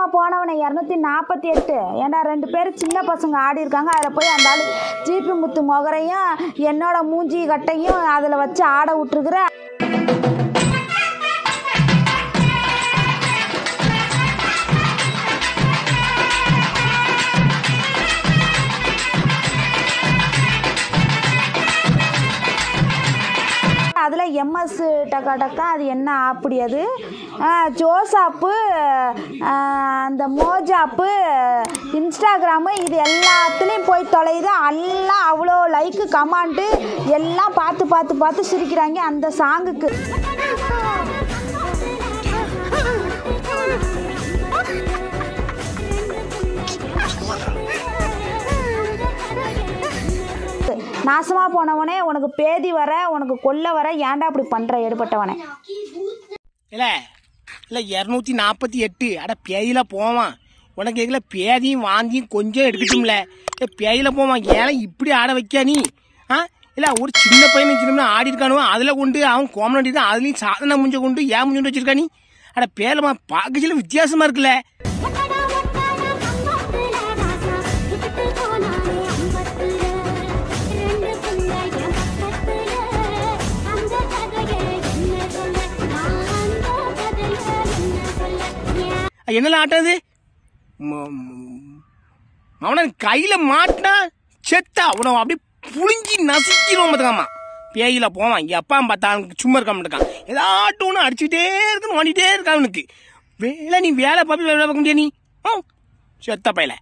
நாசமா போனவனை இரநூத்தி நாற்பத்தி எட்டு. ஏன்னா ரெண்டு பேரும் சின்ன பசங்க ஆடி இருக்காங்க. அதில் போய் அந்த ஆள் ஜிபி முத்து முகரையும் என்னோட மூஞ்சி கட்டையும் அதில் வச்சு ஆட விட்டுருக்குற. அதில் எம்எஸ் டக்கா டக்கா அது என்ன அப்படி அது? ஜோசாப்பு அந்த மோஜாப்பு இன்ஸ்டாகிராமு இது எல்லாத்துலேயும் போய் தொலையுது. எல்லாம் அவ்வளோ லைக்கு கமாண்டு எல்லாம் பார்த்து பார்த்து பார்த்து சிரிக்கிறாங்க அந்த சாங்குக்கு நாசமாக போனவனே உனக்கு பேதி வர உனக்கு கொல்ல வர ஏன்டா அப்படி பண்ணுற எடுபட்டவனே இல்ல இல்ல இரநூத்தி நாற்பத்தி எட்டு. அட பேயில போவான். உனக்கு எதுல பேதியும் வாந்தியும் கொஞ்சம் எடுக்கட்டும்ல? ஏ பேயில போவான். ஏன் இப்படி ஆட வைக்க நீ? ஆ? இல்ல ஒரு சின்ன பையன் சின்ன ஆடி இருக்கானுவோ அதுல கொண்டு அவன் கோமனடி தான் அதுலயும் சாதனை முஞ்ச கொண்டு ஏன் முஞ்சு வச்சிருக்கா நீ? அட பேலமா பார்க்கச்சில வித்தியாசமா இருக்குல்ல. என்னெல்லாம் என்னல ஆட்டம் அவனை கையில் மாட்டினா செத்தா அவனை அப்படியே புளிஞ்சி நசுக்கிடுவோம் பார்த்துக்காமா பேயில போவான். இங்க அப்பா பார்த்தா அவனுக்கு சும்மா இருக்க மாட்டேக்கான் ஏதாட்டும் ஒன்று அடிச்சுட்டே இருக்குன்னு ஓடிட்டே இருக்கான் அவனுக்கு. வேலை நீ வேலை பார்த்து வேலை பார்க்க முடியாது நீ? ஆ செத்த பையலை.